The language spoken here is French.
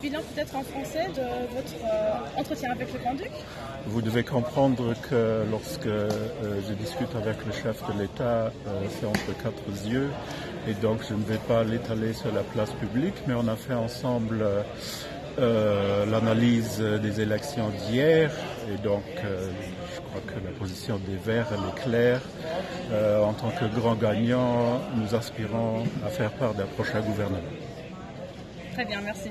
Peut-être en français votre euh, entretien avec le Grand-Duc Vous devez comprendre que lorsque euh, je discute avec le chef de l'État, euh, c'est entre quatre yeux et donc je ne vais pas l'étaler sur la place publique, mais on a fait ensemble l'analyse des élections d'hier et donc je crois que la position des Verts elle est claire. en tant que grand gagnant, nous aspirons à faire part d'un prochain gouvernement. Très bien, merci.